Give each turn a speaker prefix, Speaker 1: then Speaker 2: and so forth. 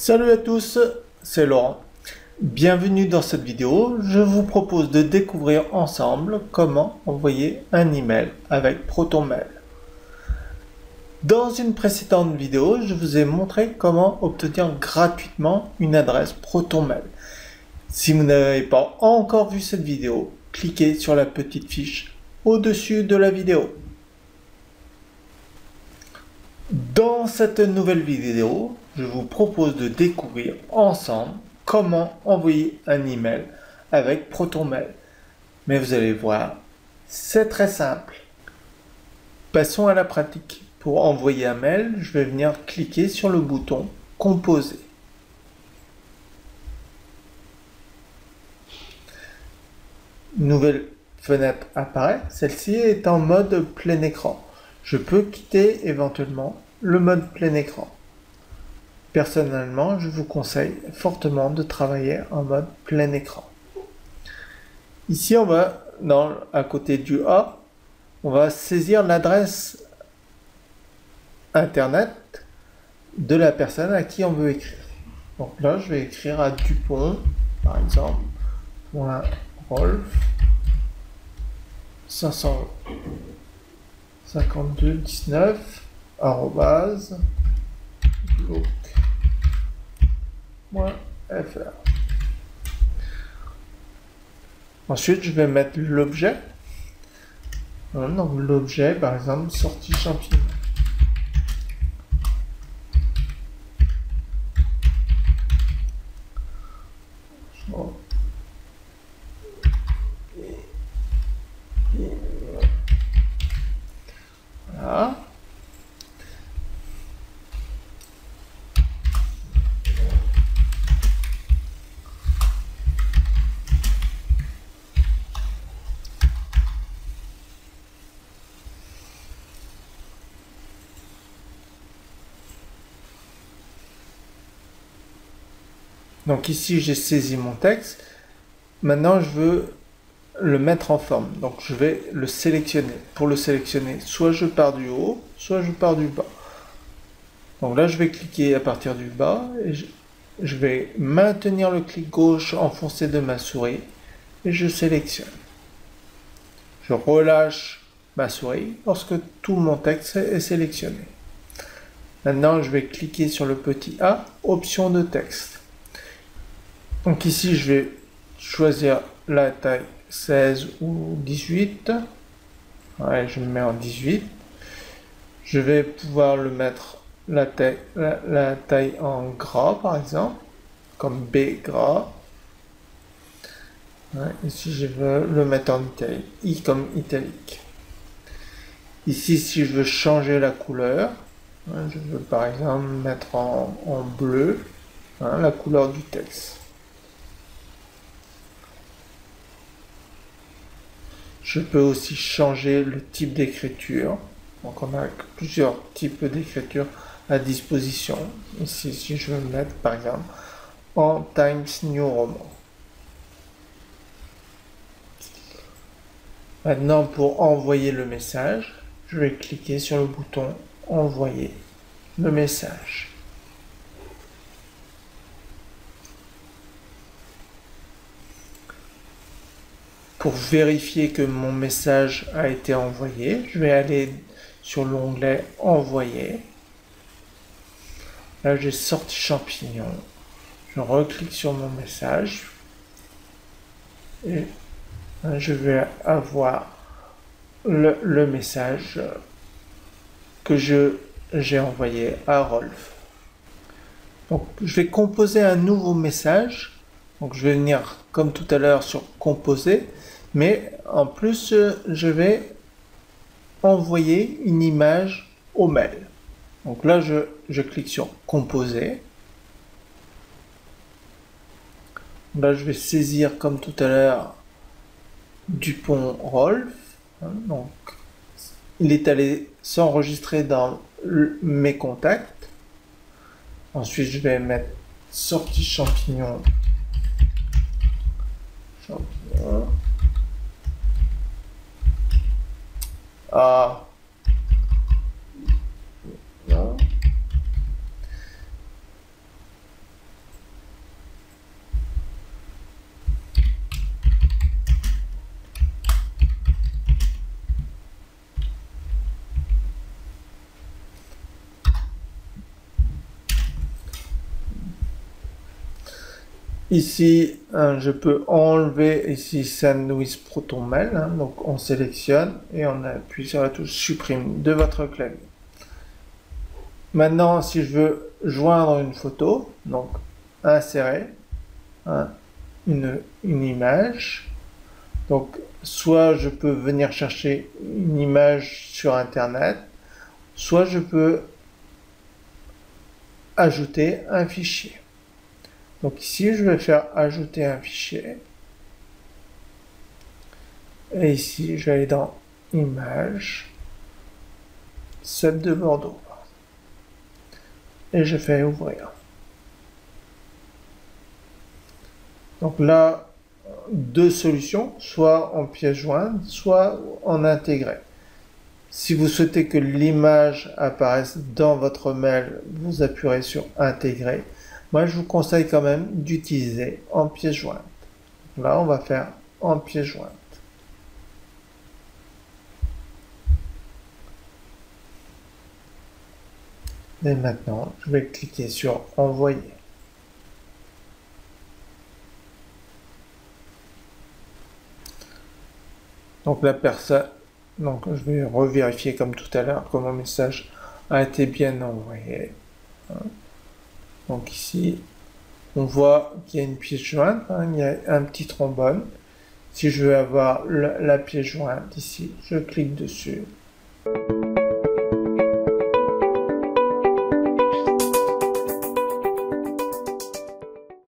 Speaker 1: Salut à tous, c'est Laurent. Bienvenue dans cette vidéo. Je vous propose de découvrir ensemble comment envoyer un email avec ProtonMail. Dans une précédente vidéo, je vous ai montré comment obtenir gratuitement une adresse ProtonMail. Si vous n'avez pas encore vu cette vidéo, cliquez sur la petite fiche au-dessus de la vidéo. Dans cette nouvelle vidéo, je vous propose de découvrir ensemble comment envoyer un email avec ProtonMail. Mais vous allez voir, c'est très simple. Passons à la pratique. Pour envoyer un mail, je vais venir cliquer sur le bouton Composer. Nouvelle fenêtre apparaît. Celle-ci est en mode plein écran. Je peux quitter éventuellement le mode plein écran. Personnellement, je vous conseille fortement de travailler en mode plein écran. Ici, on va, dans, à côté du A, on va saisir l'adresse Internet de la personne à qui on veut écrire. Donc là, je vais écrire à Dupont, par exemple, Rolf 552 19 fr. Ensuite, je vais mettre l'objet. Donc l'objet, par exemple, sortie champignon. Voilà. Donc ici, j'ai saisi mon texte. Maintenant, je veux le mettre en forme. Donc je vais le sélectionner. Pour le sélectionner, soit je pars du haut, soit je pars du bas. Donc là, je vais cliquer à partir du bas et je, vais maintenir le clic gauche enfoncé de ma souris et je sélectionne. Je relâche ma souris lorsque tout mon texte est sélectionné. Maintenant, je vais cliquer sur le petit A, option de texte. Donc ici, je vais choisir la taille 16 ou 18. Ouais, je me mets en 18. Je vais pouvoir le mettre la taille, la, taille en gras, par exemple, comme B gras. ici, je veux le mettre en italique, I comme italique. Ici, si je veux changer la couleur, je veux par exemple mettre en, bleu la couleur du texte. Je peux aussi changer le type d'écriture. Donc on a plusieurs types d'écriture à disposition. Ici, si je veux mettre par exemple en Times New Roman. Maintenant, pour envoyer le message, je vais cliquer sur le bouton Envoyer le message. Pour vérifier que mon message a été envoyé, je vais aller sur l'onglet Envoyer. Là, j'ai sorti champignon. Je reclique sur mon message. Et je vais avoir le, message que j'ai envoyé à Rolf. Donc, je vais composer un nouveau message. Donc, je vais venir, comme tout à l'heure, sur Composer mais en plus, je vais envoyer une image au mail. Donc là, je, clique sur Composer. Là, je vais saisir, comme tout à l'heure, Dupont Rolf. Hein, donc, il est allé s'enregistrer dans mes contacts. Ensuite, je vais mettre sortie champignon. Champignon. Uh, Ici, hein, je peux enlever ici Sandwich Proton Mail. Hein. donc on sélectionne et on appuie sur la touche supprime de votre clavier. Maintenant, si je veux joindre une photo, donc insérer hein, une, une image. Donc soit je peux venir chercher une image sur Internet, soit je peux ajouter un fichier. Donc ici, je vais faire ajouter un fichier. Et ici, je vais aller dans Images, Sub de Bordeaux. Et je fais ouvrir. Donc là, deux solutions, soit en pièce jointe, soit en intégré. Si vous souhaitez que l'image apparaisse dans votre mail, vous appuierez sur intégrer. Moi, je vous conseille quand même d'utiliser en pièce jointe. Là, on va faire en pièce jointe. Et maintenant, je vais cliquer sur envoyer. Donc la personne, donc je vais revérifier comme tout à l'heure que mon message a été bien envoyé. Donc ici, on voit qu'il y a une pièce jointe, hein, il y a un petit trombone. Si je veux avoir la pièce jointe ici, je clique dessus.